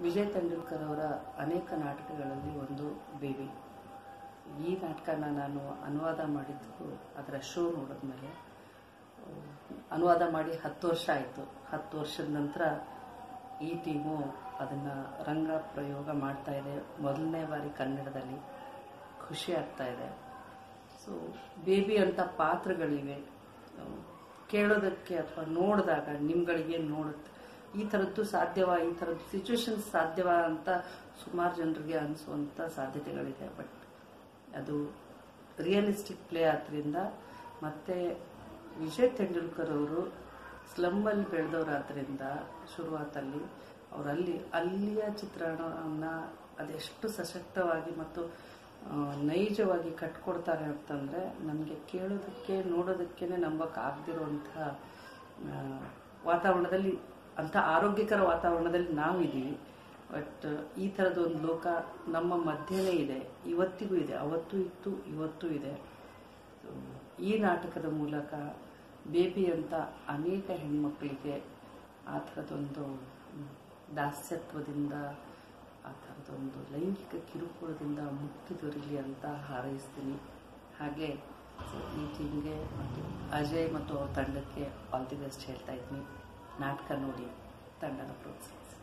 ವಿಜಯ್ ತೆಂಡೂಲ್ಕರ್ ಅವರ ಅನೇಕ ನಾಟಕಗಳಲ್ಲಿ ಒಂದು ಬೇಬಿ. ಈ ನಾಟಕನ ನಾನು ಅನುವಾದ ಮಾಡಿದ್ದು ಅದರ ಶೋ ನೋಡಿದ್ಮೇಲೆ, ಅನುವಾದ ಮಾಡಿ ಹತ್ತು ವರ್ಷ ಆಯಿತು. ಹತ್ತು ವರ್ಷದ ನಂತರ ಈ ಟೀಮು ಅದನ್ನು ರಂಗ ಪ್ರಯೋಗ ಮಾಡ್ತಾ ಇದೆ. ಮೊದಲನೇ ಬಾರಿ ಕನ್ನಡದಲ್ಲಿ ಖುಷಿ ಆಗ್ತಾ ಇದೆ. ಸೊ ಬೇಬಿ ಅಂತ ಪಾತ್ರಗಳಿವೆ. ಕೇಳೋದಕ್ಕೆ ಅಥವಾ ನೋಡಿದಾಗ ನಿಮ್ಗಳಿಗೆ ನೋಡುತ್ತೆ. ಈ ಥರದ್ದು ಸಾಧ್ಯವ, ಈ ಥರದ್ದು ಸಿಚುವೇಶನ್ಸ್ ಸಾಧ್ಯವ ಅಂತ ಸುಮಾರು ಜನರಿಗೆ ಅನಿಸುವಂಥ ಸಾಧ್ಯತೆಗಳಿದೆ. ಬಟ್ ಅದು ರಿಯಲಿಸ್ಟಿಕ್ ಪ್ಲೇ ಆದ್ರಿಂದ ಮತ್ತೆ ವಿಜಯ್ ತೆಂಡೂಲ್ಕರ್ ಅವರು ಸ್ಲಮ್ಮಲ್ಲಿ ಬೆಳೆದವರಾದ್ರಿಂದ ಶುರುವಾತಲ್ಲಿ ಅವರಲ್ಲಿ ಅಲ್ಲಿಯ ಚಿತ್ರಣವನ್ನು ಅದೆಷ್ಟು ಸಶಕ್ತವಾಗಿ ಮತ್ತು ನೈಜವಾಗಿ ಕಟ್ಕೊಡ್ತಾರೆ ಅಂತಂದರೆ ನಮಗೆ ಕೇಳೋದಕ್ಕೆ ನೋಡೋದಕ್ಕೇ ನಂಬಕ್ಕಾಗದಿರುವಂತಹ ವಾತಾವರಣದಲ್ಲಿ ಅಂಥ ಆರೋಗ್ಯಕರ ವಾತಾವರಣದಲ್ಲಿ ನಾವು ಇದ್ದೀವಿ. ಬಟ್ ಈ ಥರದ ಒಂದು ಲೋಕ ನಮ್ಮ ಮಧ್ಯನೇ ಇದೆ. ಇವತ್ತಿಗೂ ಇದೆ. ಅವತ್ತು ಇತ್ತು, ಇವತ್ತು ಇದೆ. ಈ ನಾಟಕದ ಮೂಲಕ ಬೇಬಿ ಅಂತ ಅನೇಕ ಹೆಣ್ಮಕ್ಕಳಿಗೆ ಆ ಥರದೊಂದು ದಾಸ್ಯತ್ವದಿಂದ, ಆ ಥರದೊಂದು ಲೈಂಗಿಕ ಕಿರುಕುಳದಿಂದ ಮುಕ್ತಿ ದೊರೀಲಿ ಅಂತ ಹಾರೈಸ್ತೀನಿ. ಹಾಗೆ ಈ ಟೀಮ್ಗೆ ಮತ್ತು ಅಜಯ್ ಮತ್ತು ಅವ್ರ ತಂಡಕ್ಕೆ ಆಲ್ ದಿ ಬೆಸ್ಟ್ ಹೇಳ್ತಾ ಇದ್ದೀನಿ. ನಾಟಕ ನೋಡಿ ತಂಡನ ಪ್ರೋತ್ಸಾಹಿಸಿ